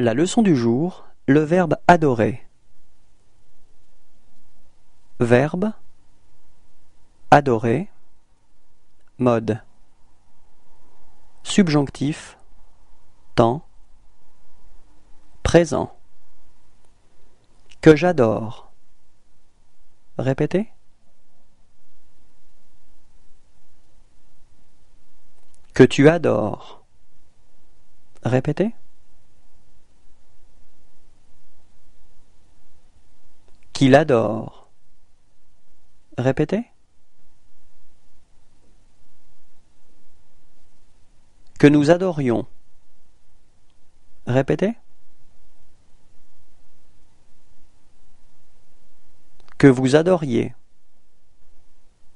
La leçon du jour, le verbe adorer. Verbe adorer mode. Subjonctif temps présent. Que j'adore. Répétez. Que tu adores. Répétez qu'il adore répétez que nous adorions. Répétez. Que vous adoriez.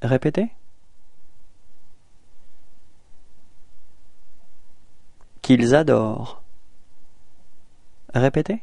Répétez. Qu'ils adorent. Répétez.